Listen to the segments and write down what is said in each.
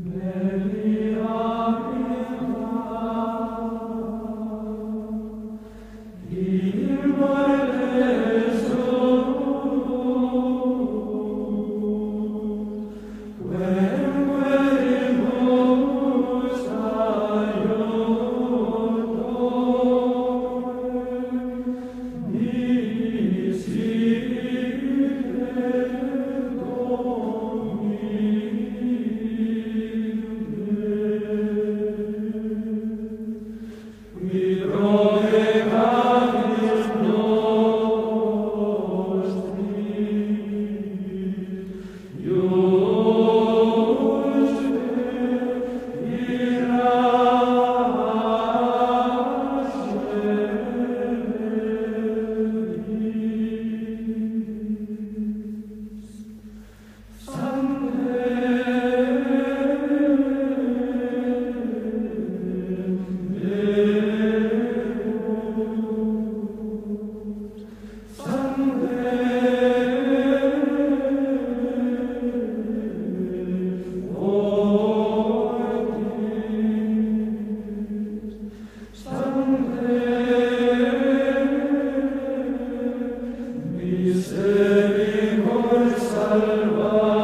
Amen. Is enim hor salva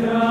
감사합니다.